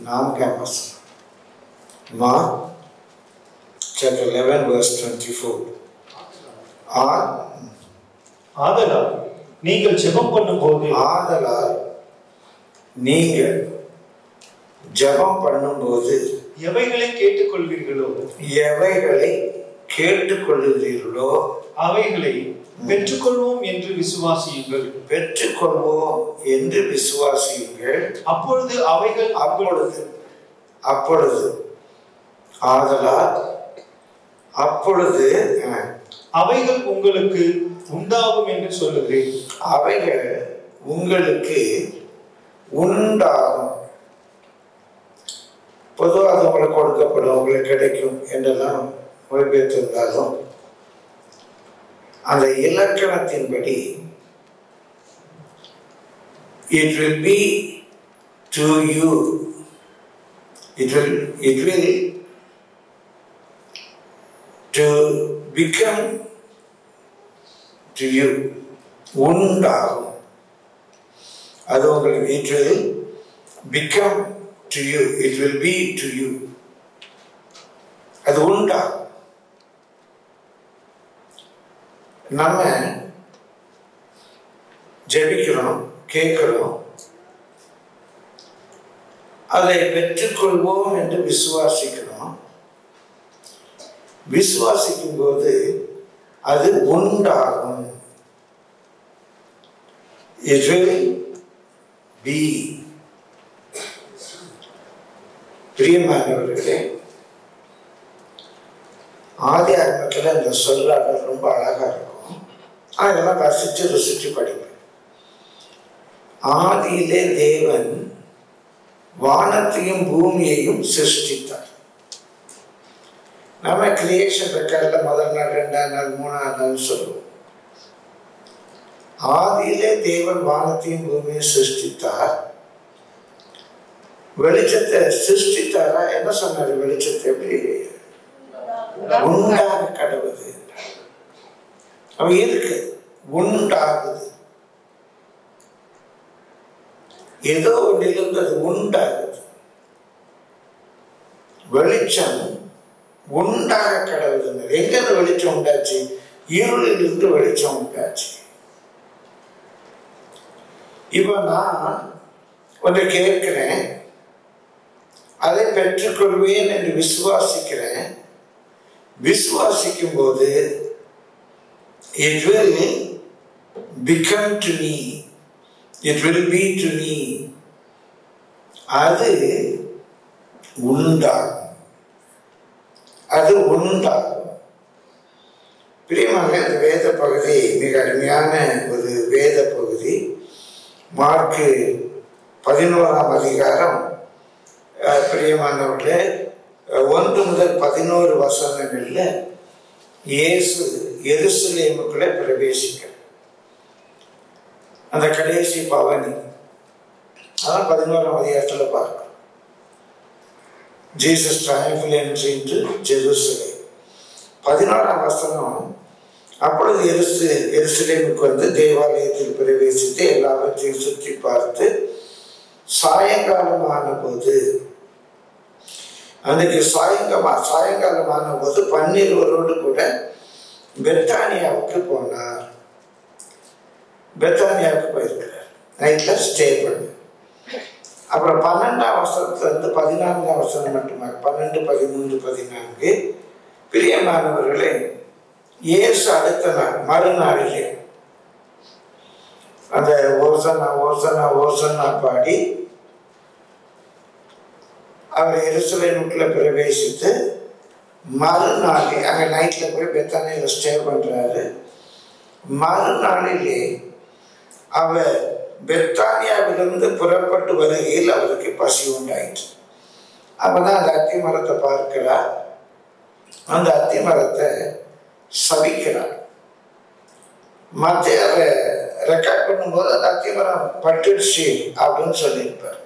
நான்காம் வசனம் mark chapter 11 verse 24 ஆ ஆதலால் நீங்கள் ஜெபம் பண்ணும்போது ஆதலால் நீங்கள் ஜெபம் பண்ணும்போது எவைகளை கேட்டுக்கொள்வீர்களோ எவைகளை கேட்டுக்கொள்ளுகிறீர்களோ அவைகளை பெற்றுக்கொள்வோம் என்று விசுவாசியுங்கள். பெற்றுக்கொள்வோம் என்று விசுவாசியுங்கள். அப்பொழுது அவைகள் அப்பொழுது அப்பொழுது. ஆதலால் அப்பொழுது அவைகள் உங்களுக்கு உண்டாகும் என்று சொல்லுகிறேன். அவைகள் உங்களுக்கு உண்டாகும். பொதுவாக உங்களுக்கு கொடுக்கப்படும் உங்களுக்கு கிடைக்கும் என்றெல்லாம் மொழிபெயர்த்திருந்தாலும் அந்த இலக்கணத்தின்படி it will be to you it will it will to become to you உண்டாகும். அது உங்களுக்கு it will become to you it will be to you அது உண்டாகும். நம்ம ஜெபிக்கிறோம் கேட்கிறோம் அதை பெற்றுக்கொள்வோம் என்று விசுவாசிக்கிறோம் விசுவாசிக்கும் போது அது உண்டாகும் it will பிரியமானவர்களே ஆதி ஆரம்பத்தில் இந்த சொல்லாடல் ரொம்ப அழகாக இருக்கும் அதெல்லாம் இதெல்லாம் ரசிச்சு ருசிச்சு படிப்பேன் ஆதியிலே தேவன் வானத்தையும் பூமியையும் சிருஷ்டித்தார். நம்ம கிரியேஷன் ரெக்கார்ட்ல முதல் நாள் ரெண்டாம் நாள் மூணாம் நாள் சொல்லுவோம். ஆதியிலே தேவன் வானத்தையும் பூமியையும் சிருஷ்டித்தார். வெளிச்சத்தை சிருஷ்டித்தாரா? என்ன சொன்னாரு? வெளிச்சத்தை எப்படி? உண்டாக கடவுது அவன் எதுக்கு? உண்டாகுது ஏதோ ஒன்றிலிருந்து அது உண்டாகுது வெளிச்சம் உண்டாக கடவுதுங்க எங்க இருந்து வெளிச்சம் உண்டாச்சு? இருளிலிருந்து வெளிச்சம் உண்டாச்சு. இப்ப நான் ஒன்றை கேட்கிறேன். அதை பெற்றுக்கொள்வேன் என்று விசுவாசிக்கிறேன். விசுவாசிக்கும் போது it will become to me it will be to me. அது உண்டாகும். அது உண்டாகும். பிரியமாக அந்த வேத பகுதி மிக அருமையான ஒரு வேத பகுதி. மார்க்கு பதினோராம் அதிகாரம் அஹ், பிரியமானவர்களே ஒன்று முதல் பதினோரு வசனங்களில் இயேசு எருசலேமுக்குள்ளே பிரவேசிக்க அந்த கடைசி பவனி. அதான் பதினோராம் அதிகாரத்தில் பார்க்கணும் ஜீசஸ் triumphal என்று ஜெருசலே பதினாறாம் வசனம் அப்பொழுது எருசு எருசலேமுக்கு வந்து தேவாலயத்தில் பிரவேசித்து எல்லாவற்றையும் சுற்றி பார்த்து சாயங்காலமான போது அன்னைக்கு சாயங்கமா சாயங்காலமான போது பன்னிருவரோடு கூட பெத்தானியாவுக்கு போனார் பெத்தானியாவுக்கு போயிருக்கிறார். நைட்டில் ஸ்டே பண்ணு. அப்புறம் பன்னெண்டாம் வருஷத்துலேருந்து பதினான்காம் வருஷம் மட்டுமாக பன்னெண்டு பதிமூன்று பதினான்கு. பிரியமானவர்களே இயேசு அடுத்த நாள் மறுநாளிலே அந்த ஓசனா ஓசனா ஓசனா பாடி அவர் எருசலேமுக்குள்ள பிரவேசித்து மறுநாளே அங்கே நைட்டில் போய் பெத்தானையில் ஸ்டே பண்ணுறாரு மறுநாளிலே அவர் பெத்தானியாவிலிருந்து புறப்பட்டு வருகையில் அவருக்கு பசி உண்டாயிற்று. அப்பதான் அந்த அத்தி மரத்தை பார்க்கிறார் அந்த அத்தி மரத்தை சபிக்கிறார் மத்திய ரெக்கார்ட் பண்ணும்போது அந்த அத்தி மரம் பட்டுடுச்சு அப்படின்னு சொல்லியிருப்பார்.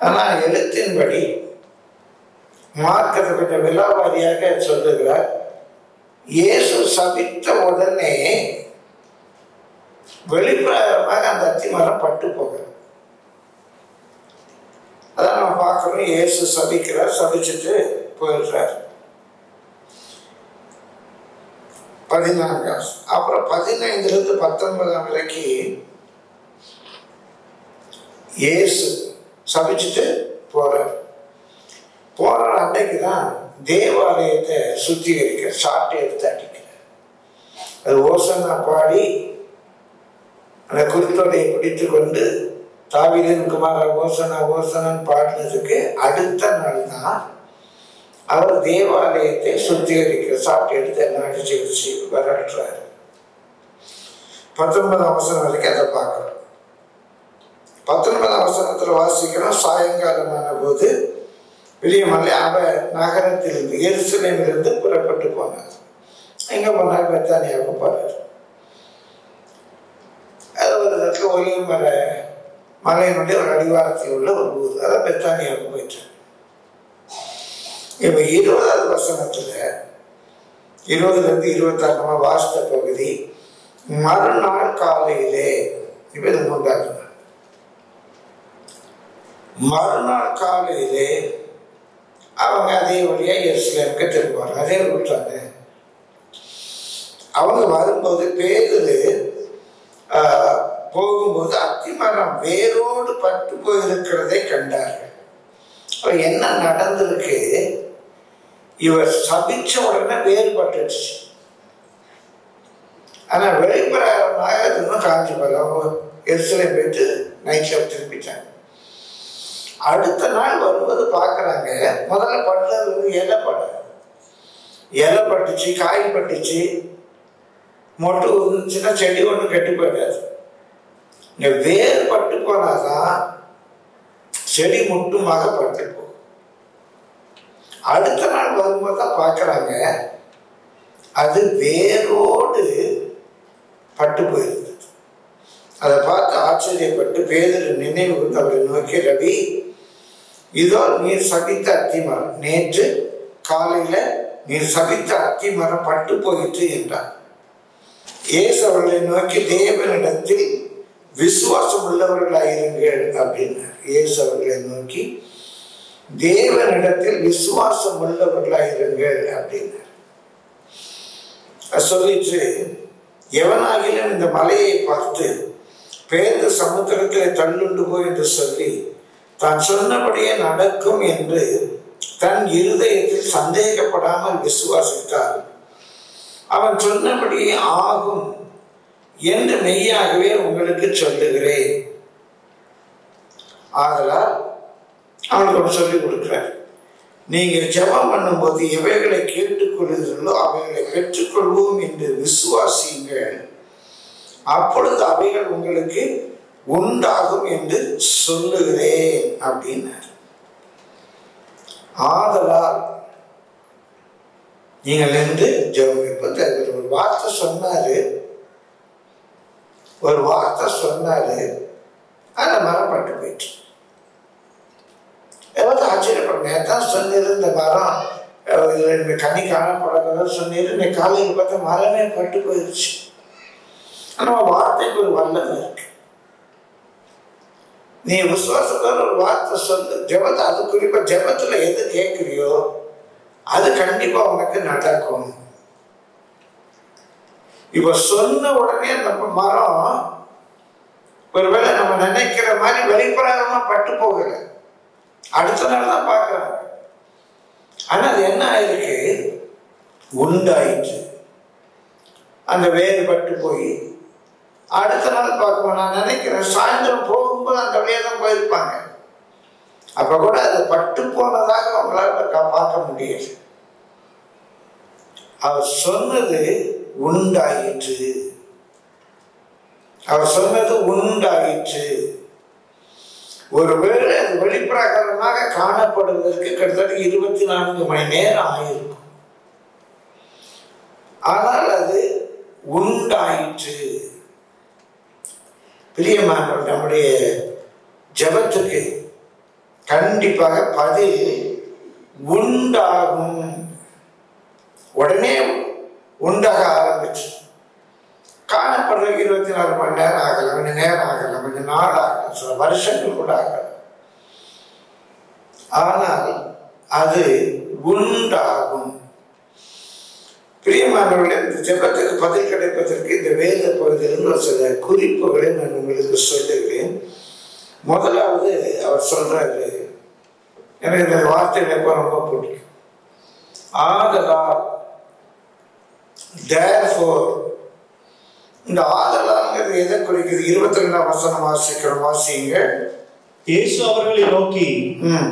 ஆனால் எழுத்தின்படி மார்க்கத்தை கொஞ்சம் விலாவாரியாக சொல்லுகிறார் இயேசு சபித்த உடனே வெளிப்பிரகாரமாக அந்த அத்தி மரம் பட்டு போகிறது. அதான் நம்ம பார்க்கணும் இயேசு சபிக்கிறார் சபிச்சுட்டு போயிடுறார். பதினான்காம் அப்புறம் பதினைந்துலேருந்து பத்தொன்பதாம் வரைக்கும் இயேசு சபிச்சுட்டு தேவாலயத்தை சுத்திகரிக்க சாட்டை எடுத்து அடிக்கிறார் அது ஓசனா பாடி அந்த குருத்தோடையை பிடித்து கொண்டு தாவிதன் குமார ஓசனா ஓசனன் பாடினதுக்கு அடுத்த நாள் தான் அவர் தேவாலயத்தை சுத்திகரிக்க சாப்பிட்டு எடுத்து எல்லாம் அடிச்சு வச்சு வரட்டுறாரு பத்தொன்பதாம் அவசரம் வரைக்கும் அதை பார்க்கணும். பத்தொன்பதாம் அவசரத்தில் வாசிக்கிறோம் சாயங்காலமான போது பிரியமலை அவர் நகரத்திலிருந்து எருசலேமிலிருந்து புறப்பட்டு போனார். எங்கே போனார்? பெத்தானியாவுக்கு போறார் அது ஒரு இடத்துல ஒளிவு மலை மலையினுடைய ஒரு அடிவாரத்தில் உள்ள ஒரு ஊர். அதான் பெத்தானியாவுக்கு போயிட்டு இப்போ இருபதாவது வசனத்தில் இருபதுலேருந்து இருபத்தாறு வாஸ்த வாசித்த பகுதி மறுநாள் காலையிலே இப்போ இது மூன்றாவது நாள். மறுநாள் காலையிலே அவங்க அதே வழியாக எருசலேமுக்கு திரும்புவாங்க அதே ரூட்டாங்க அவங்க வரும்போது பேரு போகும்போது அத்திமரம் வேரோடு பட்டு போயிருக்கிறதை கண்டார்கள். என்ன நடந்திருக்கு? இவர் சபிச்ச உடனே வேறுபட்டுச்சு ஆனால் வெளிப்பிரகாரமாக இன்னும் காஞ்சி போகல அவங்க எரிசலை போயிட்டு நைட் ஷாப் திரும்பிட்டாங்க. அடுத்த நாள் வரும்போது பார்க்குறாங்க. முதல்ல பட்டது வந்து இலை படம் இலை பட்டுச்சு காய் பட்டுச்சு. மொட்டு இருந்துச்சுன்னா செடி ஒன்றும் கெட்டு போயிடாது இங்கே வேர் பட்டு போனாதான் செடி முட்டுமாக பட்டு போகும். அடுத்த நாள் வரும்போது தான் பார்க்குறாங்க. அது வேரோடு பட்டு போயிருந்தது. அதை பார்த்து ஆச்சரியப்பட்டு பேதர் நினைவு வந்து அவரை நோக்கி ரவி இதோ நீர் சபித்த அத்தி மரம். நேற்று காலையில நீர் சபித்த அத்தி மரம் பட்டு போயிற்று என்றார். இயேசு அவர்களை நோக்கி தேவனிடத்தில் விசுவாசம் உள்ளவர்களாயிருங்கள் அப்படின்னார். இயேசு அவர்களை நோக்கி தேவனிடத்தில் விசுவாசம் உள்ளவர்களாயிருங்கள் அப்படின்னார். சொல்லிட்டு எவனாகிலும் இந்த மலையை பார்த்து பேர்ந்து சமுத்திரத்தில் தள்ளுண்டு போய் என்று சொல்லி தான் சொன்னபடியே நடக்கும் என்று தன் இருதயத்தில் சந்தேகப்படாமல் விசுவாசித்தார். அவன் சொன்னபடியே ஆகும் என்று மெய்யாகவே உங்களுக்கு சொல்லுகிறேன். ஆதலால் அவனுக்கு ஒன்று சொல்லிக் கொடுக்குறார். நீங்கள் ஜெபம் பண்ணும்போது எவைகளை கேட்டுக்கொள்கிறீர்களோ அவைகளை பெற்றுக்கொள்வோம் என்று விசுவாசியுங்கள். அப்பொழுது அவைகள் உங்களுக்கு உண்டாகும் என்று சொல்லுகிறேன் அப்படின்னார். ஆதலால் நீங்கள் நின்று ஜெபிப்பது இப்போ ஒரு வார்த்தை சொன்னாரு. ஒரு வார்த்தை சொன்னாரு. அந்த மரம் பட்டு போயிட்டு எவ்வளோ ஆச்சரியப்படும் தான் சொன்னது இந்த மரம் இந்த கனி காணப்படாத சொன்னீர். இன்னைக்கு காலையில் பார்த்தா மரமே பட்டு போயிடுச்சு ஆனால் வார்த்தைக்கு ஒரு வல்லம் இருக்கு. நீ விசுவாசத்தோட ஒரு வார்த்தை சொல்லு. ஜபத்தை அது குறிப்பா ஜெபத்துல எது கேட்குறியோ அது கண்டிப்பா உனக்கு நடக்கும். இப்ப சொன்ன உடனே நம்ம மரம் ஒருவேளை நம்ம நினைக்கிற மாதிரி வெளிப்பிரகாரமா பட்டு போகல. அடுத்த நாள் தான் பார்க்கிறோம் ஆனா அது என்ன ஆயிருக்கு? உண்டாயிற்று. அந்த வேறு பட்டு போய் அடுத்த நாள் பார்க்குவோம் நான் நினைக்கிறேன் சாயந்தரம் போகும்போது அந்த வழியாக தான் போயிருப்பாங்க. அப்ப கூட அது பட்டு போனதாக அவங்களால பார்க்க முடியல. அவர் சொன்னது உண்டாயிற்று. அவர் சொன்னது உண்டாயிற்று. ஒருவேளை அது வெளிப்பிரகாரமாக காணப்படுவதற்கு கிட்டத்தட்ட இருபத்தி நான்கு மணி நேரம் ஆயிருக்கும். ஆனால் அது உண்டாயிற்று. பிரியமானவர் நம்முடைய ஜெபத்துக்கு கண்டிப்பாக பதில் உண்டாகும். உடனே உண்டாக ஆரம்பிச்சு. காணப்படுறதுக்கு இருபத்தி நாலு மணி நேரம் ஆகல மணி நேரம் ஆகல கொஞ்சம் நாள் ஆகல சில வருஷங்கள் கூட ஆகல ஆனால் அது உண்டாகும். பிரியமானவர்களே இந்த ஜெபத்துக்கு பதில் கிடைப்பதற்கு இந்த வேத பகுதியிலிருந்து ஒரு சில குறிப்புகளை நான் உங்களுக்கு சொல்லுகிறேன் முதலாவது அவர் சொல்றாரு எனக்கு இந்த வார்த்தைகள் எப்போ ரொம்ப பிடிக்கும். ஆதலால் therefore இந்த ஆதலாங்கிறது எதை குறிக்குது? இருபத்தி ரெண்டாம் வசனம் வாசிக்கிறோம் வாசிங்க இயேசு அவர்களை நோக்கி.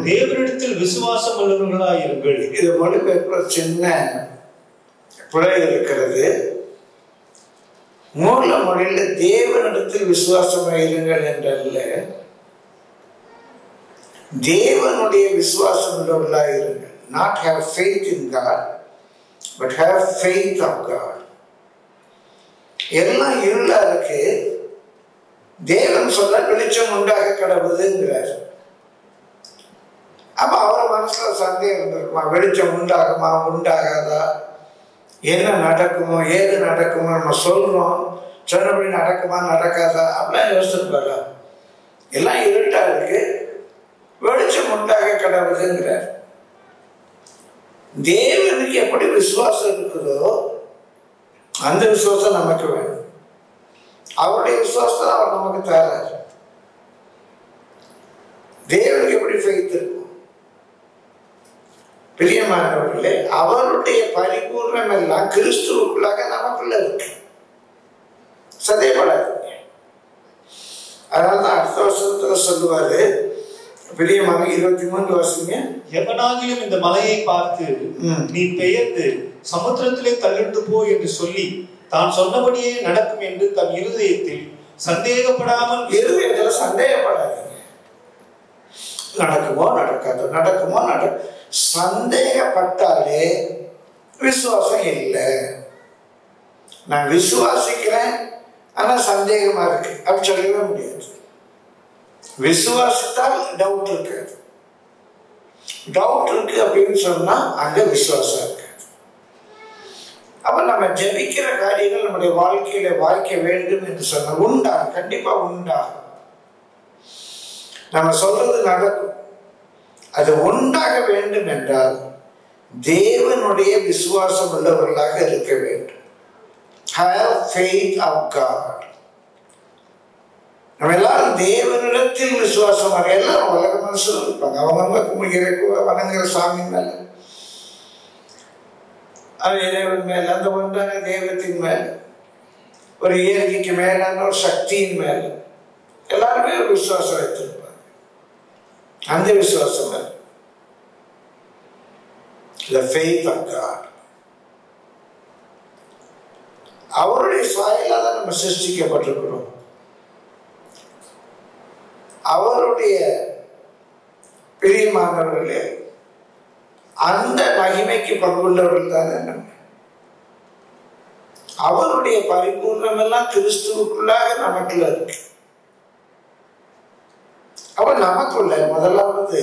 தேவனிடத்தில் விசுவாசம் உள்ளவர்களாயிருங்கள். இது மொழிபெயர்ப்புல சின்ன பிழை இருக்கிறது. மூல முறையில் தேவனிடத்தில் விசுவாசமாயிருங்கள் என்றல்ல. தேவனுடைய விசுவாசம் உள்ளவர்களாக இருங்கள். Not have faith in God but have faith of God எல்லாம் இருளா இருக்கு. தேவன் சொல்ல வெளிச்சம் உண்டாக கடவுதுங்கிறார் அப்ப அவர் மனசுல சந்தேகம் இருந்திருக்குமா வெளிச்சம் உண்டாகுமா? உண்டாகாதா? என்ன நடக்குமோ ஏது நடக்குமோ நம்ம சொல்றோம். சொன்னபடி நடக்குமா நடக்காதா? அப்படிலாம் யோசிச்சிருப்பாரு எல்லாம் இருட்டா இருக்கு. வெளிச்சம் உண்டாக கடவுதுங்கிறார் தேவனுக்கு எப்படி விசுவாசம் இருக்குதோ அந்த விசுவாசம் நமக்கு வேணும். அவருடைய விசுவாசத்தை அவர் நமக்கு தராரு. தேவனுக்கு எப்படி ஃபெய்த் இருக்கு? பிரியமானவர்களே அவருடைய பரிபூர்ணம் எல்லாம் கிறிஸ்துவுக்குள்ளாக நமக்குள்ள இருக்கு. சதேபடாதீங்க அதனால தான் அடுத்த வருஷத்துல சொல்லுவாரு பிரியமாக இருபத்தி மூன்று வருஷங்க எவனாகிலும் இந்த மலையை பார்த்து. நீ பெயர்ந்து சமுத்திரத்திலே தள்ளிட்டு போ என்று சொல்லி தான் சொன்னபடியே நடக்கும் என்று தன் இருதயத்தில் சந்தேகப்படாமல் இருதயத்துல சந்தேகப்படாதீங்க. நடக்குமோ நடக்காதோ. நடக்குமோ நட சந்தேகப்பட்டாலே விசுவாசம் இல்லை. நான் விசுவாசிக்கிறேன் ஆனா சந்தேகமா இருக்கு. அப்படி சொல்லவே முடியாது. விசுவாசித்தால் டவுட் இருக்காது. டவுட் இருக்கு அப்படின்னு சொன்னா அங்க விசுவாசம் இருக்கு. அப்ப நம்ம ஜெபிக்கிற காரியங்கள் நம்முடைய வாழ்க்கையில வாய்க்க வேண்டும் என்று சொன்ன உண்டா? கண்டிப்பா உண்டா. நம்ம சொல்றது நடக்கும். அது உண்டாக வேண்டும் என்றால் தேவனுடைய விசுவாசம் உள்ளவர்களாக இருக்க வேண்டும். Have faith of நம்ம எல்லாரும் தேவனிடத்தில் விசுவாசமாக எல்லாரும் உலக மனுஷரும் இருப்பாங்க. அவங்க கும்பிடுகிற வணங்குற சாமி மேல. அது இறைவன் மேல அந்த ஒன்றான தெய்வத்தின் மேல. ஒரு இயற்கைக்கு மேலான ஒரு சக்தியின் மேல. எல்லாருமே ஒரு விசுவாசம் வைத்திருக்கும் அந்தவிசுவாசம் the faith of God. அவருடைய சாயலாக தான் நம்ம சிருஷ்டிக்கப்பட்டிருக்கிறோம். அவருடைய பிரியமானவர்களே அந்த மகிமைக்கு பங்குள்ளவர்கள் தானே நம்ம. அவருடைய பரிபூர்ணம் எல்லாம் கிறிஸ்துவுக்குள்ளாக நமக்குள்ள இருக்கு. அப்ப நமக்குள்ள முதலாவது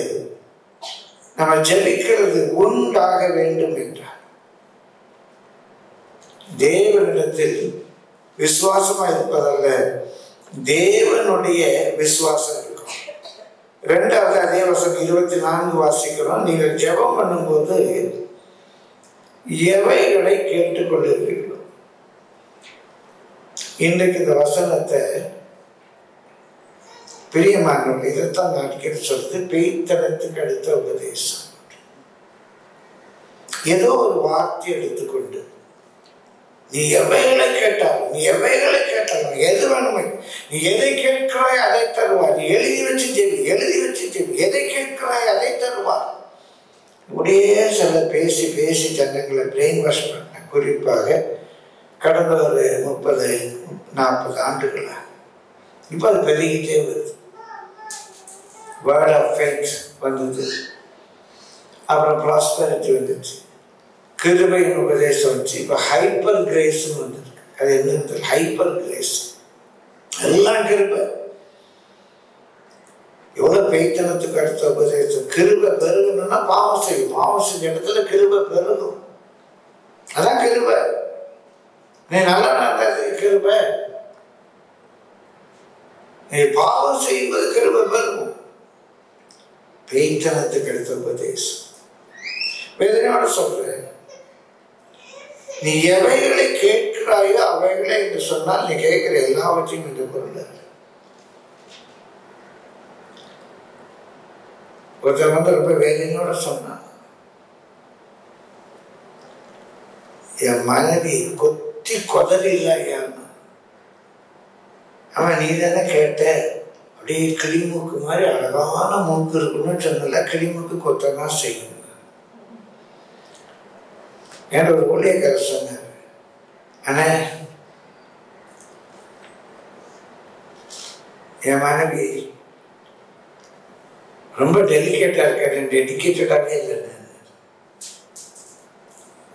நம்ம ஜெபிக்கிறது உண்டாக வேண்டும் என்றார். தேவனிடத்தில் விசுவாசமா இருப்பதல்ல தேவனுடைய விசுவாசம் இருக்கும். ரெண்டாவது அதே வசனம் இருபத்தி நான்கு வாசிக்கிறோம். நீங்கள் ஜெபம் பண்ணும்போது எவைகளை கேட்டுக்கொள்ளுகிறீர்களோ இன்றைக்கு இந்த வசனத்தை பிரியமானவர்கள் இதைத்தான் நான் சொல்றது பெய்தனத்துக்கு அடுத்த உபதேசம். ஏதோ ஒரு வார்த்தை எடுத்துக்கொண்டு நீ எவைகளை கேட்டாலும் நீ எவைகளை கேட்டாலும் எது வேணுமே நீ எதை கேட்கிறாய் அதை தருவார் நீ எழுதி வச்சு ஜெபி எழுதி வச்சு ஜெபி எதை கேட்கிறாய் இப்படியே சில பேசி பேசி ஜனங்களை பிரெயின் வாஷ் பண்ண குறிப்பாக கடந்த ஒரு முப்பது நாற்பது ஆண்டுகளா இப்போ அது பெருகிட்டே வருது. வேர்ட் ஆஃப் ஃபேத் வந்தது. அப்புறம் ப்ராஸ்பெரிட்டி வந்துச்சு. கிருபையின் உபதேசம் வந்துச்சு. இப்போ ஹைப்பர் கிரேஸும் வந்திருக்கு அது என்னன்னு ஹைப்பர் கிரேஸ் எல்லாம் கிருபை. எவ்வளோ பெய்த்தனத்துக்கு அடுத்த உபதேசம்? கிருபை பெருகணும்னா பாவம் செய்யும். பாவம் செஞ்ச இடத்துல கிருபை பெருகும். அதான் கிருபை. நீ நல்லா நடந்தது கிருபை. நீ பாவம் செய்வது கிருபை பெருகும். பெய்த்தனத்துக்கு அடுத்த உபதேசம். வேதனையோட சொல்றேன்? நீ எவைகளை கேட்கிறாயோ அவைகளை என்று சொன்னால் நீ கேட்கிற எல்லாவற்றையும் என்று பொருள் ஒருத்தர் வந்து ரொம்ப வேதனையோட சொன்னான். என் மனைவி கொத்தி கொதறி இல்லையான்னு அவன் நீ தானே கேட்ட? அப்படியே கிளிமூக்கு மாதிரி அழகான மூக்கு இருக்குன்னு சொன்னால கிளிமூக்கு கொத்ததான் செய்யும். என்ற ஒரு ஊழியக்காரர் சொன்னார் அண்ணே என் மனைவி ரொம்ப டெலிகேட்டா இருக்காரு டெடிக்கேட்டடாகவே இல்லை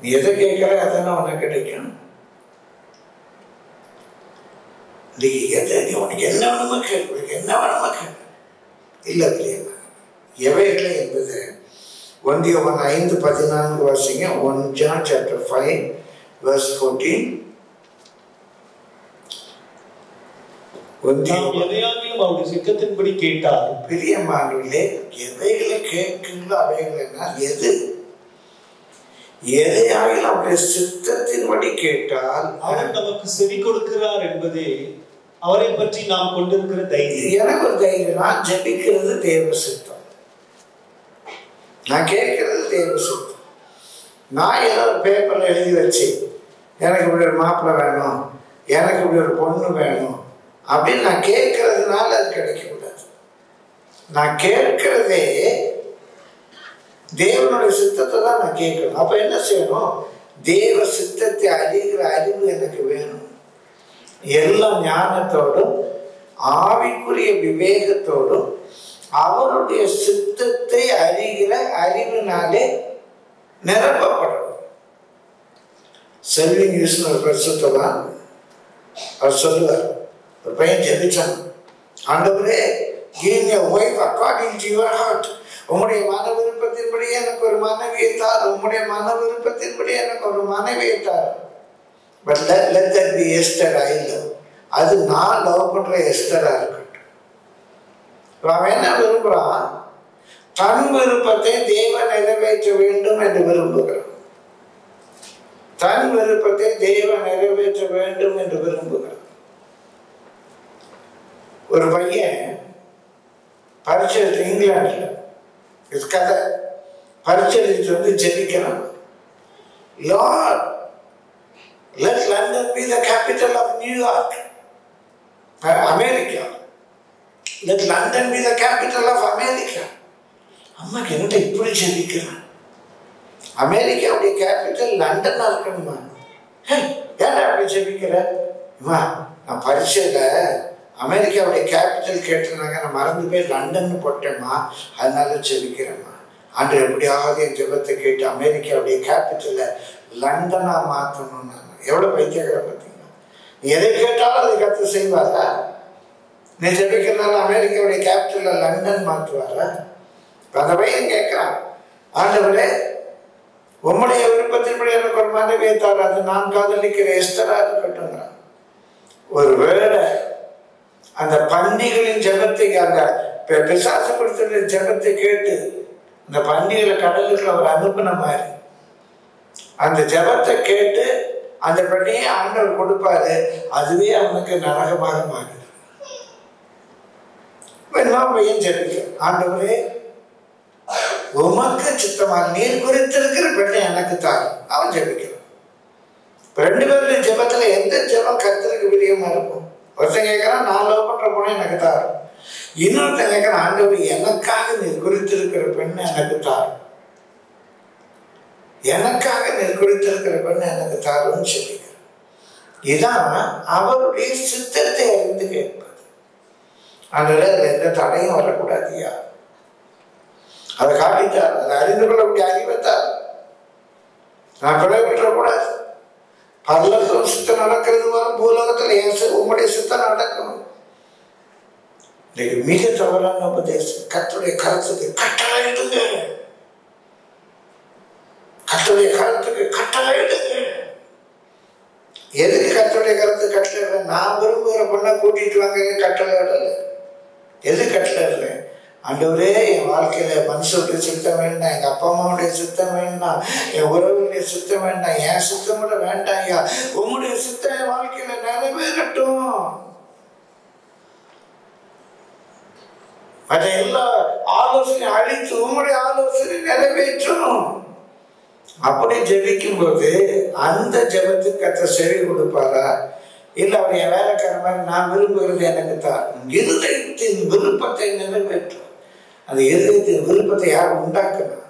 நீ எதை கேட்கிற? அதான் உனக்கு கிடைக்கும். நீ நீ உனக்கு என்ன வேணுமோ உனக்கு என்ன வேணுமோ கேட்க இல்லை. இல்லையா எவைகளை என்பது ஒன்றியவன் ஐந்து பதினான்கு வாசிங்க. One John chapter five verse fourteen அவருடைய சித்தத்தின்படி கேட்டால் பிரியமானவர்களே எவைகளை கேட்கிறீங்களோ அவைகள் என்ன எது? எதையாகிலும் அவருடைய சித்தத்தின்படி கேட்டால் அவர் நமக்கு செவி கொடுக்கிறார் என்பதே அவரை பற்றி நாம் கொண்டிருக்கிற தைரியம். எனக்கு ஒரு தைரியம் நான் ஜபிக்கிறது தேவ சித்தம். நான் கேட்கறது தேவ சித்தம். நான் ஏதோ ஒரு பேப்பரில் எழுதி வச்சு எனக்கு இப்படி ஒரு மாப்பிள்ளை வேணும் எனக்கு இப்படி ஒரு பொண்ணு வேணும் அப்படின்னு நான் கேட்கறதுனால அது கிடைக்கக்கூடாது. நான் கேட்கறதே தேவனுடைய சித்தத்தை தான் நான் கேட்கணும். அப்போ என்ன செய்யணும்? தேவ சித்தத்தை அறிகிற அறிவு எனக்கு வேணும். எல்லா ஞானத்தோடும் ஆவிக்குரிய விவேகத்தோடும் அவருடைய சித்தத்தை அறிகிற அறிவினாலே நிரப்பப்படும். செல்வி நியூஸ்னு ஒரு பரிசுத்தவான் அவர் சொல்லுவார் ஒரு பையன் ஜெபிச்சான். ஆண்டவரே give me wife according to your heart heart. உம்முடைய மன விருப்பத்தின்படி எனக்கு ஒரு மனைவியை தார் உம்முடைய மன விருப்பத்தின்படி எனக்கு ஒரு மனைவியை தார் but let let that be Esther I love அது நான் லவ் பண்ணுற எஸ்டராக இருக்கட்டும். அவன் என்ன விரும்புறான்? தன் விருப்பத்தை தேவன் நிறைவேற்ற வேண்டும் என்று விரும்புகிறான். தன் விருப்பத்தை தேவன் நிறைவேற்ற வேண்டும் என்று விரும்புகிறான். ஒரு பையன் பரீட்சை இங்கிலாண்டில் இங்கிலாந்துல இது கதை பரீட்சை எழுதிட்டு வந்து ஜெபிக்கிறான். Lord let London be the capital of New York, uh, America. Let London be the capital of America. அம்மாக்கு என்கிட்ட இப்படி ஜெபிக்கிறான் அமெரிக்காவுடைய கேபிட்டல் லண்டனாக இருக்கணுமா? ஹே, அப்படி ஜெபிக்கிற நான் பரீட்சையில் அமெரிக்காவுடைய கேபிட்டல் கேட்டிருந்தாங்க. நான் மறந்து போய் லண்டன் போட்டேம்மா. அதனால ஜெபிக்கிறேம்மா அன்று எப்படியாவது என் ஜெபத்தை கேட்டு அமெரிக்காவுடைய கேபிட்டலை லண்டனாக மாற்றணும் எவ்வளோ பைத்தியக்கார பார்த்தீங்கன்னா எதை கேட்டாலும் அதை கற்று செய்வாரா? நீ ஜெபிக்கிறனால அமெரிக்காவுடைய கேபிட்டலை லண்டன் மாற்றுவாரா இப்ப அந்த பையன் கேட்கிறான் ஆண்டவரே உம்முடைய விருப்பத்தின்படி எனக்கு ஒரு மனைவியை தார் அது நான் காதலிக்கிற எஸ்டராக இருக்கட்டும் ஒருவேளை அந்த பன்னிகளின் ஜபத்தை அந்த பிசாசு கொடுத்த ஜெபத்தை கேட்டு அந்த பன்னிகளை கடலுக்கு அவர் அனுப்பின மாதிரி அந்த ஜெபத்தை கேட்டு அந்த பெண்ணையே ஆண்டவர் கொடுப்பாரு அதுவே அவனுக்கு நரகமாக மாறிடும். பையன் ஜெபிக்க ஆண்டவரே உமக்கு சித்தமா நீர் குறித்திருக்கிற பெண்ணை எனக்கு தான் அவன் ஜெபிக்கிறான். ரெண்டு பேருடைய ஜெபத்துல எந்த ஜெபம் கர்த்தருக்கு பிரியமா இருக்கும்? ஒருத்தன் கேட்கறான் நான் லவ் பண்ற பொண்ணை எனக்கு தாரும் இன்னொருத்தன் கேட்கறான் ஆண்டவர் எனக்காக நீர் குறித்திருக்கிற பெண்ணை எனக்கு தார். எனக்காக நீர் கொடுத்திருக்கிற பெண்ணை எனக்கு தாருன்னு சொல்லிக்கிறார் இதான் அவருடைய சித்தத்தை அறிந்து கேட்பது. அதனால எந்த தடையும் வரக்கூடாதியா அதை காட்டித்தார் அதை அறிந்து கொள்ளக்கூடிய அறிவைத்தார் நான் பிழை விட்டுறக்கூடாது. பரலோகம் சுத்தம் நடக்கிறது வரும் பூலோகத்தில் ஏன் உங்களுடைய சுத்தம் நடக்கணும் இன்னைக்கு மிக தவறான உபதேசம். கத்துடைய கருத்துக்கு கட்டளையிடுங்க. கத்துடைய கருத்துக்கு கட்டளையிடுங்க எதுக்கு கத்துடைய கருத்து கட்டளை நான் விரும்புகிற பொண்ணை கூட்டிட்டு வாங்க கட்டளை இடல எது கட்டளை இல்லை ஆண்டவரே என் வாழ்க்கையில மனுஷனுடைய சுத்தம் வேண்டாம் எங்க அப்பா அம்மாவுடைய சுத்தம் வேண்டாம் என் உறவுடைய சுத்தம் வேண்டாம் என் சுத்தம் கூட வேண்டாம் ஐயா. உங்களுடைய சுத்தம் என் வாழ்க்கையில நிறைவேறட்டும். அதை எல்லா ஆலோசனை அழித்து உங்களுடைய ஆலோசனை நிறைவேற்றும். அப்படி ஜெபிக்கும் போது அந்த ஜெபத்துக்கு அத்த செவி கொடுப்பாரா? இல்ல அவர் என் வேலைக்கார மாதிரி நான் விரும்புகிறது எனக்கு தான். இருதயத்தின் விருப்பத்தை நிறைவேற்றும் அந்த இருதயத்தின் விருப்பத்தை யார் உண்டாக்கணும்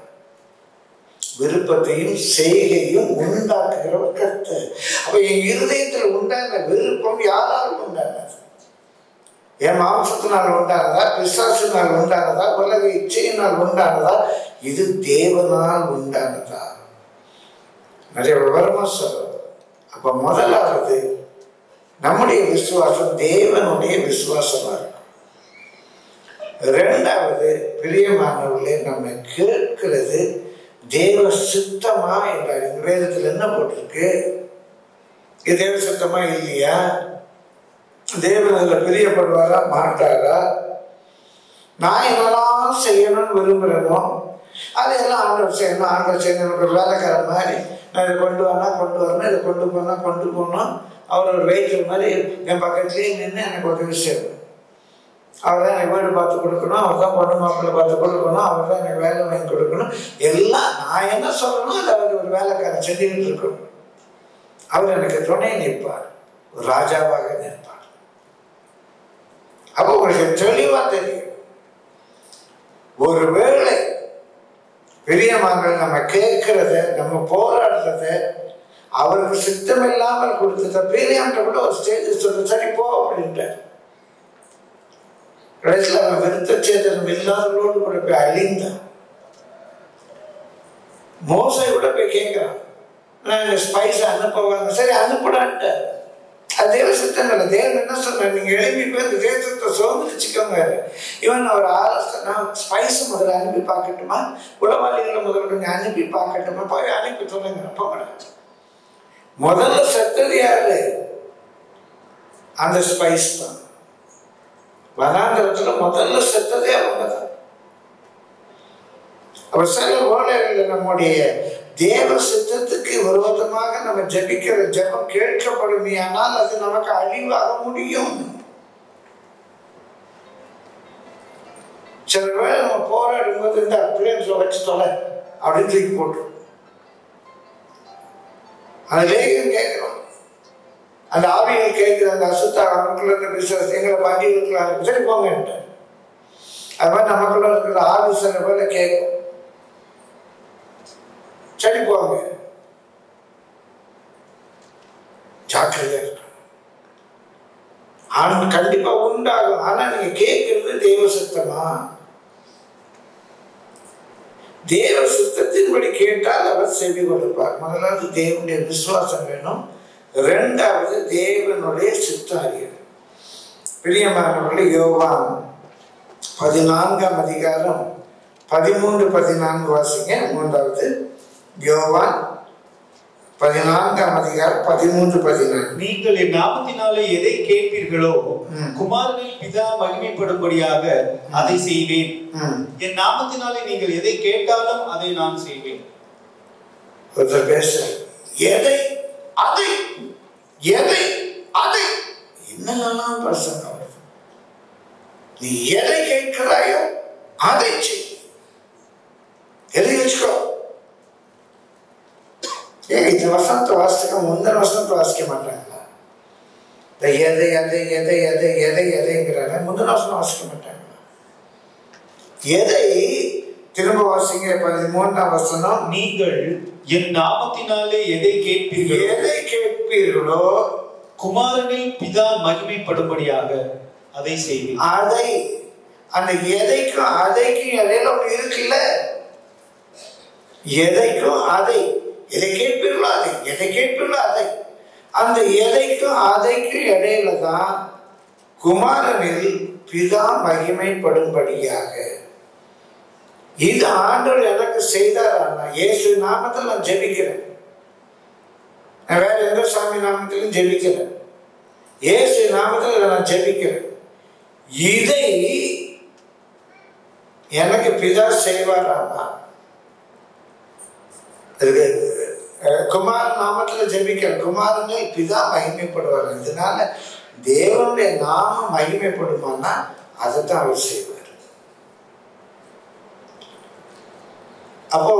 விருப்பத்தையும் செய்கையும் உண்டாக்குகிறவர் கருத்து அப்ப என் இருதயத்தில் உண்டான விருப்பம் யாராலும் உண்டானது? என் மாம்சத்தினால் உண்டானதா? பிசாசினால் உண்டானதா? உலக இச்சையினால் உண்டானதா? இது தேவனால் உண்டானதா? நிறைய விவரமா சொல்றது அப்ப முதலாவது நம்முடைய விசுவாசம் தேவனுடைய விசுவாசமா இருக்கும் ரெண்டாவது பிரியமானவர்களே நம்ம கேட்கிறது தேவ சித்தமா என்றார் இந்த வேதத்தில் என்ன போட்டிருக்கு? இது தேவ சித்தமா இல்லையா? தேவன் அதில் பிரியப்படுவாரா? மாட்டாரா? நான் என்னெல்லாம் செய்யணும்னு விரும்புகிறேனோ அதையெல்லாம் ஆண்டவர் செய்யணும். ஆண்டவர் செய்யணும் வேலைக்கார மாதிரி நான் இதை கொண்டு வரலாம் கொண்டு வரணும் இதை கொண்டு போனால் கொண்டு போகணும். அவர் ஒரு வெயிட்டர் மாதிரி என் பக்கத்துலேயே நின்று எனக்கு உதவி செய்யணும் அவர் தான் எனக்கு வீடு பார்த்து கொடுக்கணும் அவர் தான் பொண்ணு மாப்பிள்ளை பார்த்து கொடுக்கணும் அவர் தான் எனக்கு வேலை வாங்கி கொடுக்கணும். எல்லாம் நான் என்ன சொல்லணும் அது அவர் ஒரு வேலைக்காரன் செஞ்சுக்கிட்டு இருக்கணும். அவர் எனக்கு துணை நிற்பார் ஒரு ராஜாவாக நிற்பார். அப்போ உங்களுக்கு தெளிவாக தெரியும். ஒருவேளை பெரியமாங்கள் நம்ம கேட்கறத நம்ம போராடுறத அவருக்கு சித்தம் இல்லாமல் கொடுத்தத பெரியாண்ட கூட ஒரு ஸ்டேஜ் சொல்ல சரி போ அப்படின்ட்டார். கடைசியில் அவன் விருத்த சேதனம் இல்லாதவர்களோடு கூட போய் அழிந்தான் மோசை கூட போய் கேட்கிறான். நான் ஸ்பைஸ் அனுப்புவாங்க சரி அனுப்புடான்ட்டார். தேவ சித்தம் இல்லை தேவன் என்ன சொன்னார் நீங்க எழுப்பி போய் இந்த தேசத்தை சோதரிச்சுக்கோங்க இவன் ஒரு ஆலோசனை ஸ்பைஸ் முதல்ல அனுப்பி பார்க்கட்டுமா? உளவாளிகளை முதல்ல நீங்கள் அனுப்பி பார்க்கட்டுமா? போய் அனுப்பி சொல்லுங்க. போகணும் முதல்ல செத்தது யாரு? அந்த ஸ்பைஸ் தான். வனாந்திரத்துல முதல்ல செத்ததே அவங்க தான் அப்ப சில வேளைகளில் நம்முடைய தேவ சித்தத்துக்கு விரோதமாக நம்ம ஜெபிக்கிற ஜெபம் கேட்கப்படுமையானால் அது நமக்கு அழிவாக முடியும். சில வேளை நம்ம போராடும் போது இந்த பிள்ளைங்களை வச்சு தொலை அப்படின்னு தூக்கி போட்டு அந்த வேகம் கேட்கிறோம். அந்த ஆவிகள் கேட்கிற அந்த அசுத்தா நமக்குள்ள இருக்கிற விசுவாசம் எங்களை பண்டிகை இருக்கிறாங்க. சரி போங்க அது மாதிரி நமக்குள்ள இருக்கிற ஆவி சில வேலை கேட்கும். சரி ஜாக்கிரதையா இருக்கணும் ஆனால் கண்டிப்பா உண்டாகும். ஆனா நீங்க கேட்கறது தெய்வ சித்தமா? தேவ சுத்தத்தின்படி கேட்டால் அவர் செவி கொடுப்பார். முதலாவது தேவனுடைய விசுவாசம் வேணும். ரெண்டாவது தேவனுடைய சித்தம் அறியணும் பிரியமானவர்களே யோவான் பதினான்காம் அதிகாரம் பதிமூன்று பதினான்கு வாசிங்க. மூன்றாவது யோவான் பதினான்காம் அதிகாரம் பதிமூன்று பதினான்கு. நீங்கள் என் நாமத்தினாலே எதை கேட்பீர்களோ. குமாரனில் பிதா மகிமைப்படும்படியாக அதை செய்வேன். என் நாமத்தினாலே நீங்கள் எதை கேட்டாலும் அதை நான் செய்வேன். ஒருத்தர் பேச எதை அதை எதை அதை? என்னெல்லாம் பிரசங்கம் வருது. நீ எதை கேட்கிறாயோ அதை செய். எழுதி வச்சுக்கோ இந்த வசனத்தை வாசிக்க முந்தின வசனத்தை வாசிக்க மாட்டாங்களா இந்த எதை எதை எதை எதை எதை எதைங்கிறாங்க முந்தின வசனம் வாசிக்க மாட்டாங்களா எதை திரும்ப வாசிங்க பதிமூன்றாம் வசனம்? நீங்கள் என் நாமத்தினாலே எதை கேட்பீர்களோ எதை கேட்பீர்களோ குமாரனில் பிதா மகிமைப்படும்படியாக அதை செய்வேன். அதை அந்த எதைக்கும் அதைக்கும் இடையில ஒன்று இருக்குல்ல? எதைக்கும் அதை எதை கேட்பீர்களோ அதை எதை கேட்பீர்களோ அதை அந்த எதைக்கும் அதைக்கும் இடையில தான் குமாரனில் பிதா மகிமைப்படும்படியாக. இது ஆண்டவர் எனக்கு செய்தார் நான் இயேசு நாமத்தில் நான் ஜெபிக்கிறேன். நான் வேற எந்த சாமி நாமத்திலும் ஜெபிக்கிறேன் இயேசு நாமத்தில் நான் ஜெபிக்கிறேன். இதை எனக்கு பிதா செய்வாராமா அதுக்கு குமார் நாமத்தில் ஜெபிக்கிறேன் குமாரனே பிதா மகிமைப்படுவார். இதனால தேவனுடைய நாமம் மகிமைப்படுமானா அதை தான் அவர் செய்வார். அப்போ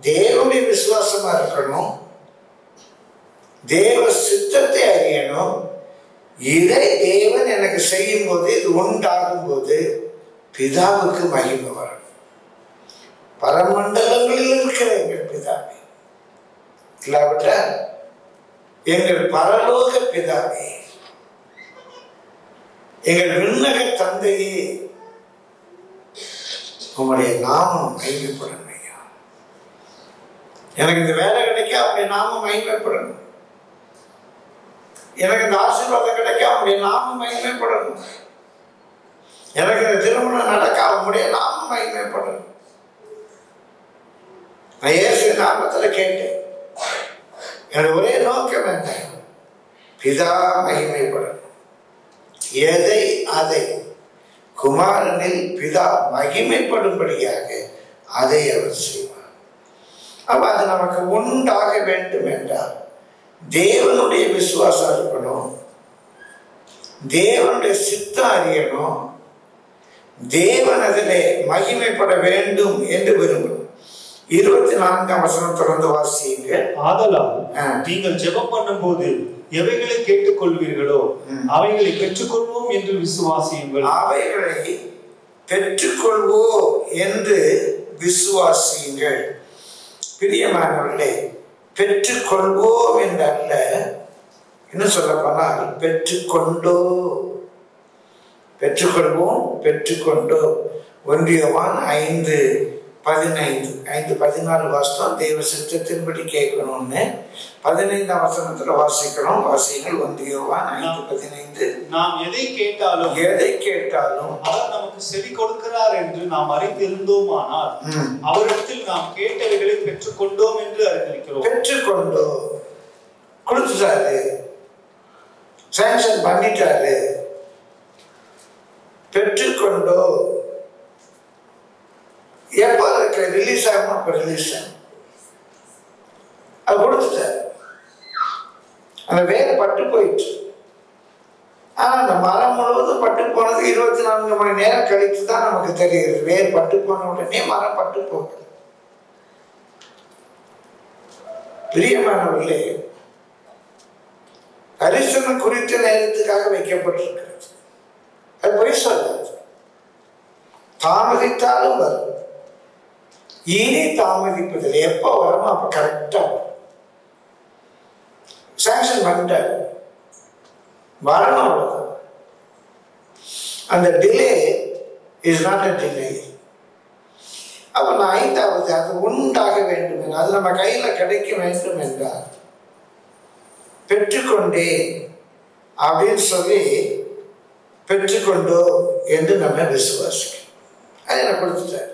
தேவனுடைய விசுவாசமா இருக்கணும். தேவ சித்தத்தை அறியணும். இதை தேவன் எனக்கு செய்யும் போது இது உண்டாகும் போது பிதாவுக்கு மகிமை வரணும். பரமண்டலங்களில் இருக்கிற எங்கள் பிதாவே. இல்லாவிட்டால் எங்கள் பரலோக பிதாவே எங்கள் விண்ணக தந்தையே உங்களுடைய நாமம் மகிமைப்படணும் ஐயா எனக்கு இந்த வேலை கிடைக்க அவருடைய நாமம் மகிமைப்படணும். எனக்கு இந்த ஆசீர்வாதம் கிடைக்க அவனுடைய நாமம் மகிமைப்படணும். எனக்கு இந்த திருமணம் நடக்க அவனுடைய நாமம் மகிமைப்படணும். நான் இயேசு நாமத்தில் கேட்டேன். எனக்கு ஒரே நோக்கம் என்ன? பிதா மகிமைப்படும் எதை அதை? குமாரனில் பிதா மகிமைப்படும்படியாக அதை அவர் செய்வார். அப்ப அது நமக்கு உண்டாக வேண்டும் என்றால் தேவனுடைய விசுவாசம் இருக்கணும். தேவனுடைய சித்தம் அறியணும். தேவன் அதிலே மகிமைப்பட வேண்டும் என்று விரும்பணும். இருபத்தி நான்காம் வசனம் தொடர்ந்து வாசியுங்க ஆதலால். நீங்கள் ஜெபம் பண்ணும்போது எவைகளை கேட்டுக்கொள்வீர்களோ ம். அவைகளை பெற்றுக்கொள்வோம் என்று விசுவாசியுங்கள். அவைகளை பெற்றுக்கொள்வோம் என்று விசுவாசியுங்கள். பிரியமானவர்களே பெற்றுக்கொள்வோம் என்று அல்ல இன்னும் சொல்ல போனால் பெற்றுக்கொண்டோ. பெற்றுக்கொள்வோம் பெற்றுக்கொண்டோ. ஒன்றியவான் ஐந்து. பதினைந்து ஐந்து பதினாலு வாசனம் தெய்வ சித்தத்தின்படி கேட்கணும்னு பதினைந்தாம் வசனத்துல வாசிக்கணும் வாசிங்கள் ஒன்றியவான் ஐந்து பதினைந்து. நாம் எதை கேட்டாலும் எதை கேட்டாலும் அவர் நமக்கு செவி கொடுக்கிறார் என்று நாம் அறிந்திருந்தோமானால் அவரிடத்தில் நாம் கேட்டவைகளை பெற்றுக்கொண்டோம் என்று அறிந்திருக்கிறோம். பெற்றுக்கொண்டோ? கொடுத்துட்டாரு. சாங்ஷன் பண்ணிட்டாரு. பெற்றுக்கொண்டோ? எப்போ அதுக்கு ரிலீஸ் ஆகணும் அப்போ ரிலீஸ் ஆகும். அது கொடுத்துட்டார். அந்த வேர் பட்டு போயிடுச்சு. ஆனா அந்த மரம் முழுவதும் பட்டு போனது இருபத்தி நான்கு மணி நேரம் கழித்து தான் நமக்கு தெரியுது. வேர் பட்டு போன உடனே மரம் பட்டு போகுது. பிரியமானவர்களே தரிசனம் குறித்த நேரத்துக்காக வைக்கப்பட்டிருக்கிறது. அது பொய் சொல்லாது தாமதித்தாலும் வரும். இனி தாமதிப்பதில்லை எப்போ வருமோ அப்போ கரெக்டாக வரும். சாங்ஷன் பண்ணிட்டாரு வரணும். அந்த delay is not a delay அப்ப நான் ஐந்தாவது அது உண்டாக வேண்டும் அது நம்ம கையில கிடைக்க வேண்டும் என்றார். பெற்றுக்கொண்டே அப்படின்னு சொல்லி பெற்றுக்கொண்டோ என்று நம்ம விசுவாசிக்கும் அதை நான் கொடுத்துட்டார்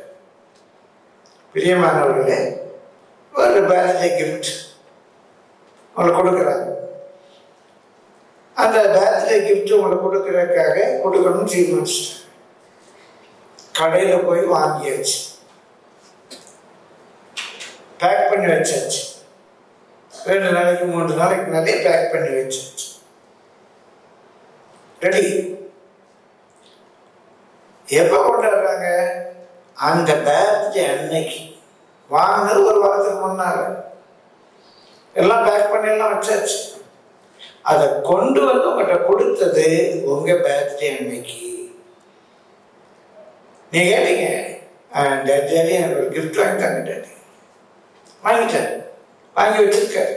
பிரியமானவர்களே ஒரு பேர்த்டே கிஃப்ட் உங்களுக்கு கொடுக்குறாங்க. அந்த பேர்த்டே கிஃப்ட் உங்களுக்கு கொடுக்கறதுக்காக கொடுக்கணும்னு தீர்மானிச்சிட்டாங்க. கடையில் போய் வாங்கியாச்சு. பேக் பண்ணி வச்சாச்சு. ரெண்டு நாளைக்கு மூன்று நாளைக்கு நிறைய பேக் பண்ணி வச்சாச்சு. ரெடி எப்போ கொண்டாடுறாங்க? அந்த பேட்ச் அன்னைக்கு வாங்கினது ஒரு வாரத்துக்கு முன்னால. எல்லாம் பேக் பண்ணி எல்லாம் வச்சாச்சு. அதை கொண்டு வந்து உங்கள்கிட்ட கொடுத்தது உங்க பேர்த்டே அன்னைக்கு நீ கேட்டீங்க. டேடி எனக்கு ஒரு கிஃப்ட் வாங்கி தாங்க டேடி வாங்கிட்டார் வாங்கி வச்சிருக்காரு.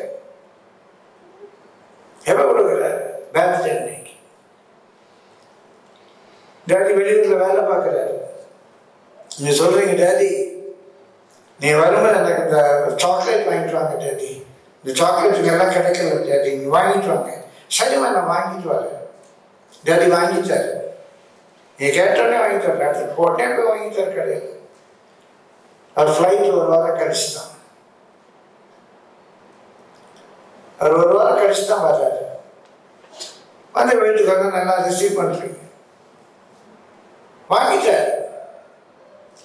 எப்போ கொடுக்குறாரு? பேர்த்டே அன்னைக்கு டேடி வெளியூரில் வேலை பார்க்குறாரு. நீ சொல்றீங்க டேடி நீ வரும்போது எனக்கு இந்த சாக்லேட் வாங்கிட்டு வாங்க டேடி இந்த சாக்லேட்டுக்கு எல்லாம் கிடைக்கல டேடி நீ வாங்கிட்டு வாங்க. சரிம்மா நான் வாங்கிட்டு வரேன். டேடி வாங்கிட்டாரு நீ கேட்டோடனே வர அடுத்து போட்டே போய் வர கிடையாது. அவர் ஃப்ளைட் ஒரு வாரம் கழிச்சு தான் அவர் ஒரு வாரம் கழிச்சு தான் வர்றாரு. வந்து வீட்டுக்கு வந்து நல்லா ரிசீவ் பண்ணுறீங்க வாங்கிட்டாரு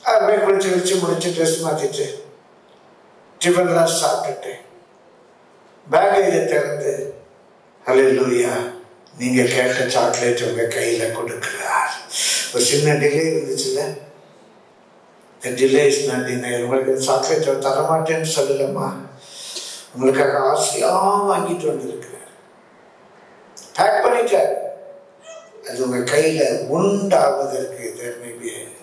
அவர் போய் குளிச்சு வச்சு முடிச்சு ட்ரெஸ் மாற்றிட்டு டிஃபன்லாம் சாப்பிட்டுட்டு பேக்கேஜை திறந்து ஹalleluya நீங்க கேட்ட சாக்லேட் உங்க கையில கொடுக்கிறார். ஒரு சின்ன டிலே இருந்துச்சுல்ல? இந்த டிலே இஸ் நாட் உங்களுக்கு சாக்லேட் தரமாட்டேன்னு சொல்லலம்மா. உங்களுக்காக ஆசையாக வாங்கிட்டு வந்திருக்கிறார். பேக் பண்ணிட்டார். அது உங்க கையில உண்டாவதற்கு there மேபி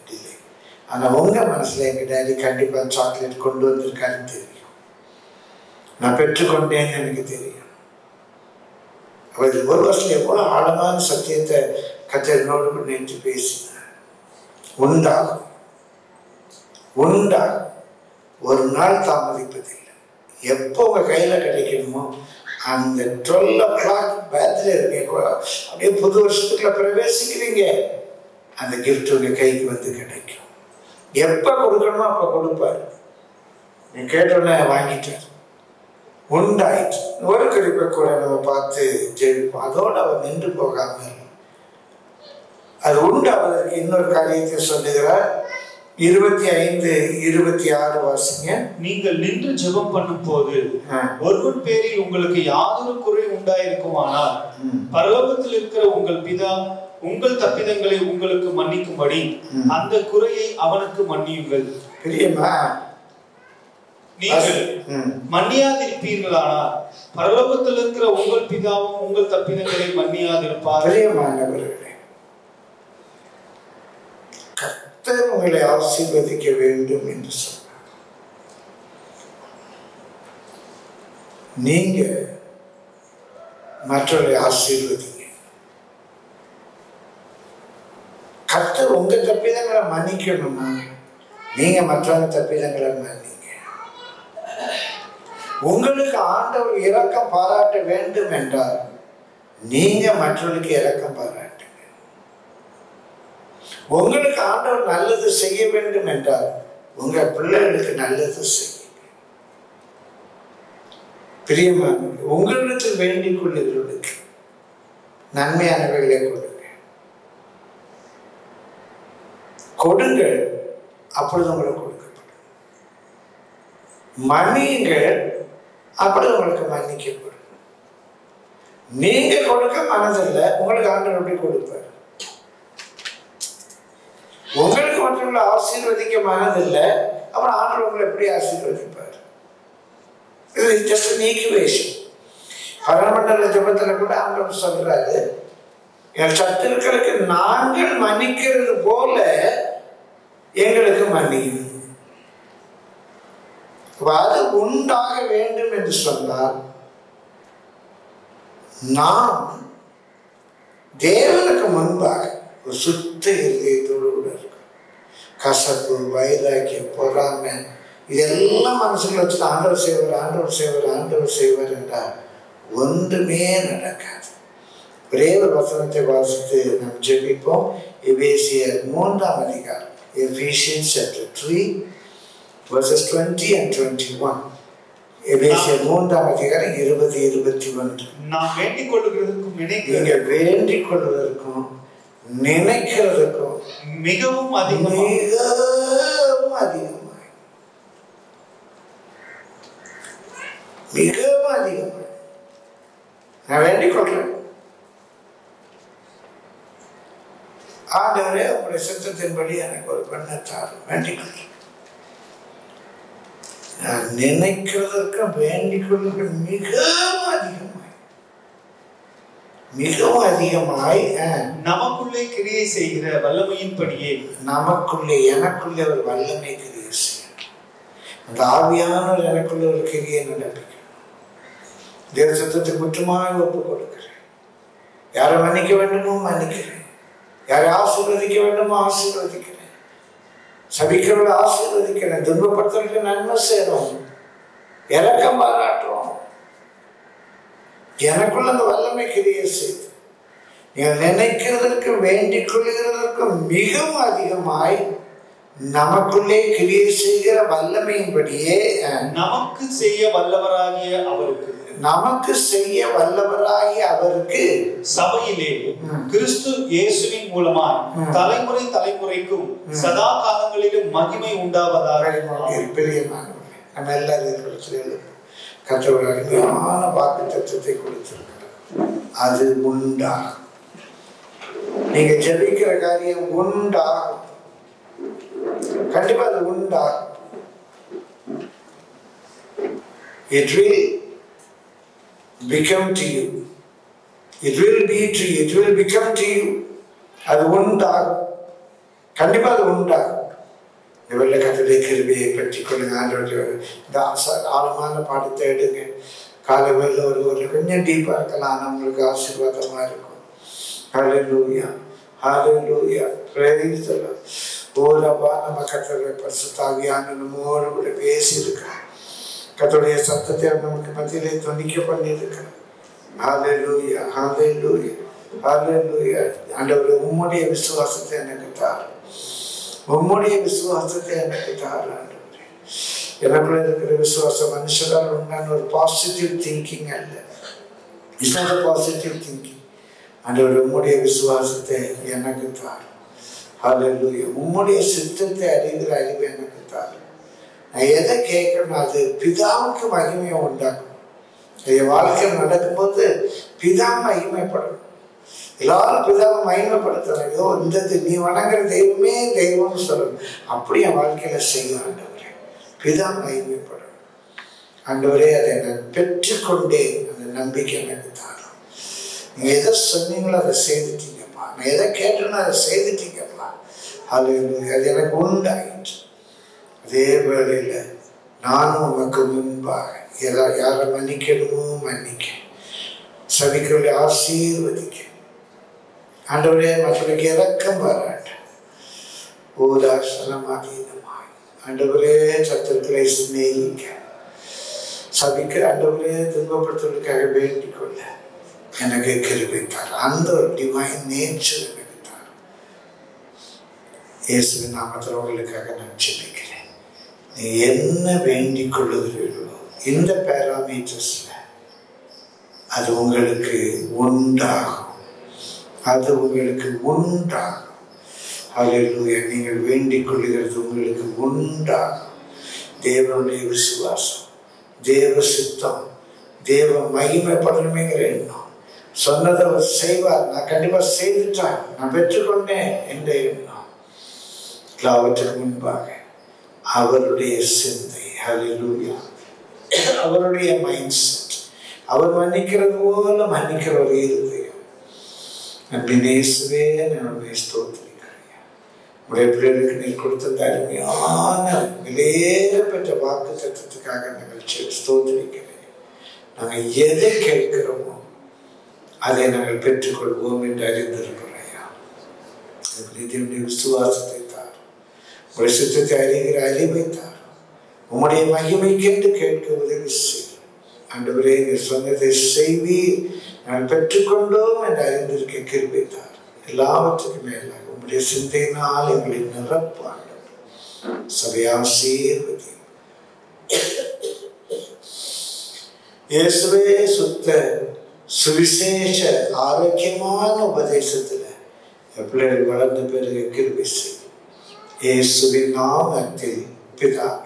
ஆனால் உங்கள் மனசில் எங்கள் டேடி கண்டிப்பாக சாக்லேட் கொண்டு வந்திருக்காருன்னு தெரியும். நான் பெற்றுக்கொண்டேன்னு எனக்கு தெரியும். அப்போ இது ஒரு வருஷம் எவ்வளோ ஆழமான சத்தியத்தை கத்தரினோடு நேற்று பேசினார். உண்டாகும். உண்டாகும். ஒரு நாள் தாமதிப்பதில்லை. எப்போ உங்கள் கையில் கிடைக்கணுமோ அந்த டுவெல் ஓ கிளாக் பேத்தில் இருக்கீங்க அப்படியே புது வருஷத்துக்குள்ள பிரவேசிக்கிறீங்க. அந்த கிஃப்ட் உங்கள் கைக்கு வந்து கிடைக்கும். எப்ப கொடுக்கணுமோ அப்ப கொடுப்பாரு. நீ கேட்டோன்னே வாங்கிட்டார். உண்டாயிற்று. ஒரு குறிப்பை கூட நம்ம பார்த்து ஜெயிப்போம். அதோடு அவர் நின்று போகாமல் அது உண்டாவதற்கு இன்னொரு காரியத்தை சொல்லுகிறார். இருபத்தி ஐந்து இருபத்தி ஆறு வாசிங்க. நீங்கள் நின்று ஜெபம் பண்ணும் போது. ஒருவன் பேரில் உங்களுக்கு யாதொரு குறை உண்டாயிருக்குமானால். பரலோகத்தில் இருக்கிற உங்கள் பிதா உங்கள் தப்பிதங்களை உங்களுக்கு மன்னிக்கும்படி. அந்த குறையை அவனுக்கு மன்னியுங்கள். நீங்கள். மன்னியாதிருப்பீர்களானால் பரலோகத்தில் இருக்கிற உங்கள் பிதாவும் உங்கள் தப்பிதங்களை மன்னியாதிருப்பார். கர்த்தர் உங்களை ஆசீர்வதிக்க வேண்டும் என்று சொன்னார். நீங்க மற்றவர்களை ஆசீர்வதிங்க. கத்து உங்க தப்பிதங்களை மன்னிக்கணுமா? நீங்க மற்றவங்க தப்பிதங்களை மன்னிங்க. உங்களுக்கு ஆண்டவர் இரக்கம் பாராட்ட வேண்டும் என்றால் நீங்க மற்றவர்களுக்கு இரக்கம் பாராட்டுங்க. உங்களுக்கு ஆண்டவர் நல்லது செய்ய வேண்டும் என்றால் உங்க பிள்ளைகளுக்கு நல்லது செய்யுங்க. பிரியமானவர்களே உங்களுக்கு வேண்டிக் கொள்ளுகிறவர்களுக்கு நன்மையானவர்களை கொடுங்க. கொடுங்கள் அப்பொழுது உங்களுக்கு கொடுக்கப்படும். மன்னியுங்கள் அப்பொழுது உங்களுக்கு மன்னிக்கப்படும். நீங்க கொடுக்க மனதில்லை உங்களுக்கு ஆண்டவர் எப்படி கொடுப்பார்? உங்களுக்கு மற்றவங்களை ஆசீர்வதிக்க மனதில்லை அப்புறம் ஆண்டவர் உங்களை எப்படி ஆசீர்வதிப்பார்? இது ஜஸ்ட் ஈக்குவேஷன் பரமண்டல ஜபத்தில் கூட ஆண்டவர் சொல்றாரு என் சத்துருக்களுக்கு நாங்கள் மன்னிக்கிறது போல எங்களுக்கு மன்னியும். அது உண்டாக வேண்டும் என்று சொன்னால் நாம் தேவனுக்கு முன்பாக ஒரு சுத்த இதயத்தோடு கூட இருக்கும் கசப்பு வைராக்கியம் பொறாமை இதெல்லாம் மனசுல வச்சு ஆண்டவர் செய்வார் ஆண்டவர் செய்வார் ஆண்டவர் செய்வார் என்றால் ஒன்றுமே நடக்காது. ஒரே ஒரு வசனத்தை வாசித்து நாம் ஜெபிப்போம். எபேசியர் மூன்றாம் அதிகாரம். Chapter three verses twenty and twenty one எபேசியர் மூன்றாம் அதிகாரம் இருபது இருபத்தி ஒன்று. நாம் வேண்டிக் கொள்ளுகிறதுக்கும் நீங்க நினைக்க வேண்டிக் கொள்வதற்கும் நினைக்கிறதுக்கும் மிகவும் அதிகமாக. மிகவும் அதிகமாய். மிகவும் அதிகமாய். நான் வேண்டிக் கொள்றேன் ஆண்டவரே உங்களுடைய சித்தத்தின்படி எனக்கு ஒரு பெண்ணை தாரும். வேண்டிக் நான் நினைக்கிறதற்கும் வேண்டிக் கொள்வதற்கும் மிகவும் அதிகமாய். மிகவும் அதிகமாய் நமக்குள்ளே கிரியை செய்கிற வல்லமையின்படியே நமக்குள்ளே எனக்குள்ளே ஒரு வல்லமை கிரியை செய்யும். அந்த ஆவியானவர் எனக்குள்ளே ஒரு கிரியை நடப்பிக்கும் தேவ சத்தத்துக்கு முற்றுமாய் ஒப்பு கொடுக்கிறேன். யாரை மன்னிக்க வேண்டுமோ மன்னிக்கிறேன். யாரை ஆசீர்வதிக்க வேண்டுமோ ஆசீர்வதிக்கிறேன் சபிக்கிறவளை ஆசீர்வதிக்கிறேன் துன்பப்படுத்துறதுக்கு நன்மை சேரும் இறக்கம் பாராட்டுறோம். எனக்குள்ள அந்த வல்லமை கிரியை செய்து நீங்கள் நினைக்கிறதற்கு வேண்டிக் கொள்கிறதற்கு மிகவும் அதிகமாய் நமக்குள்ளே கிரியை செய்கிற வல்லமையின்படியே நமக்கு செய்ய வல்லவராகிய அவருக்கு நமக்கு செய்ய வல்லவராகிய அவருக்கு சபையிலே. கிறிஸ்து இயேசுவின் மூலமாய். தலைமுறை தலைமுறைக்கும் சதா காலங்களிலும் மகிமை உண்டாவதாக பெரியமானவர்களே நம்ம எல்லாரும் கற்றவர் அருமையான வாக்கு தத்துவத்தை கொடுத்திருக்கிறார். அது உண்டாகும். நீங்க ஜெபிக்கிற காரியம் உண்டாகும். கண்டிப்பா அது உண்டாகும். It will become to you. It will be to you. It will become to you. அது உண்டாகும். கண்டிப்பாக அது உண்டாகும். இந்த வெள்ள கத்தலை கிருபியை பற்றி கொள்ளுங்க. ஆண்டோட இந்த ஆழமான பாடத்தை எடுங்க. காலை வெளில ஒரு ஒரு கொஞ்சம் டீப்பாக இருக்கலாம் நம்மளுக்கு ஆசீர்வாதமாக இருக்கும். ஹalleluya ஹalleluya praise the Lord. ஓரப்பா நம்ம கத்திரை பரிசு தாவியான நம்மோடு கூட பேசி கத்துடைய சத்தத்தை அவர் நமக்கு மத்தியிலே துணிக்க பண்ணியிருக்கிறார் ஹalleluya ஹalleluya ஹalleluya. ஆண்டவரே உம்முடைய விசுவாசத்தை எனக்கு தார். உம்முடைய விசுவாசத்தை எனக்கு தார் ஆண்டவரே. எனக்குள்ள இருக்கிற விசுவாசம் மனுஷரால் உண்டான ஒரு பாசிட்டிவ் திங்கிங் அல்ல. இட்ஸ் நாட் பாசிட்டிவ் திங்கிங் ஆண்டவர் உம்முடைய விசுவாசத்தை எனக்கு தாரும் ஹalleluya. உம்முடைய சித்தத்தை அறிகிற அறிவு எனக்கு தாரும் நான் எதை கேட்கணும் அது பிதாவுக்கு மகிமையை உண்டாக்கும். என் வாழ்க்கை நடக்கும்போது பிதா மகிமைப்படணும் எல்லாரும் பிதாவை மகிமைப்படுத்தணும். ஏதோ இந்த நீ வணங்குற தெய்வமே தெய்வம்னு சொல்லணும். அப்படி என் வாழ்க்கையில செய்யும் ஆண்டவரே. பிதா மகிமைப்படணும் ஆண்டவரே அதை நான் பெற்றுக்கொண்டே அந்த நம்பிக்கை எனக்கு தாரும். நீங்க எதை சொன்னீங்களோ அதை செய்துட்டீங்கப்பா. நான் எதை கேட்டேனோ அதை செய்துட்டீங்கப்பா. அது அது எனக்கு உண்டாயிடுச்சு அதே வேளையில் நானும் உனக்கு முன்பாக எதா யாரை மன்னிக்கணுமோ மன்னிக்க சபிக்கிறவர்களை ஆசீர்வதிக்க ஆண்டவரே மற்றவர்களுக்கு இறக்கம் பாராட்ட. ஊதாசனமாதீனமாய் ஆண்டவரே சத்துருக்களை சிநேகிக்க. சபிக்கிற ஆண்டவரே துன்பப்படுத்துவதற்காக வேண்டிக் கொள்ள எனக்கு கிருபித்தார் அந்த ஒரு டிவைன் நேச்சர் எனக்கு இயேசுவின் நாமத்தில் உங்களுக்காக நான் ஜெபிக்கிறேன். நீ என்ன வேண்டிக் கொள்ளுகிறீர்களோ இந்த பேராமீட்டர்ஸ்ல அது உங்களுக்கு உண்டாகும். அது உங்களுக்கு உண்டாகும். ஹalleluya நீங்கள் வேண்டிக் கொள்ளுகிறது உங்களுக்கு உண்டாகும். தேவனுடைய விசுவாசம் தேவ சித்தம் தேவ மகிமைப்படணுமேங்கிற எண்ணம். சொன்னதை அவர் செய்வார். நான் கண்டிப்பாக செய்துட்டான். நான் பெற்றுக்கொண்டேன் என்ற எண்ணம். எல்லாவற்றுக்கு முன்பாக அவருடைய சிந்தை. ஹalleluya அவருடைய மைண்ட் செட் அவர் மன்னிக்கிறது போல மன்னிக்கிற ஒரு இருதயம் அன்பின் இயேசுவே ஸ்தோத்திரிக்கிறேன். உடைய பிள்ளைகளுக்கு நீர் கொடுத்த இந்த அருமையான விலையேற வாக்கு தத்துவத்துக்காக நிகழ்ச்சியை ஸ்தோத்திரிக்கிறேன். நாங்கள் எதை கேட்கிறோமோ அதை நாங்கள் பெற்றுக்கொள்வோம் என்று அறிந்திருக்கிறோம் ஐயா. விசுவாசத்தை பரிசுத்தத்தை உடைய சித்தத்தை அறிகிற அறிவை தார் உம்முடைய மகிமைக்கென்று கேட்க உதவி செய்யும் ஆண்டவரே நீர் சொன்னதை செய்வீர். நான் பெற்றுக்கொண்டோம் என்று அறிந்திருக்க கிருபித்தார். எல்லாவற்றுக்கும் மேலாக உம்முடைய சிந்தையினால் எங்களை நிரப்பு ஆண்டவர். சபையா சீர்வதி இயேசுவே சுத்த சுவிசேஷ ஆரோக்கியமான உபதேசத்துல என் பிள்ளைகள் வளர்ந்த பிறகு கிருபி செய்யும் இயேசுவின் நாமத்தில் பிதாவே